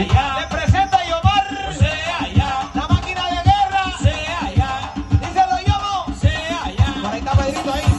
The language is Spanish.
allá. Le presenta Yomar. Sea allá. La máquina de guerra. Sea allá. Díselo, Yomo. Sea allá. Por ahí está Pedrito ahí.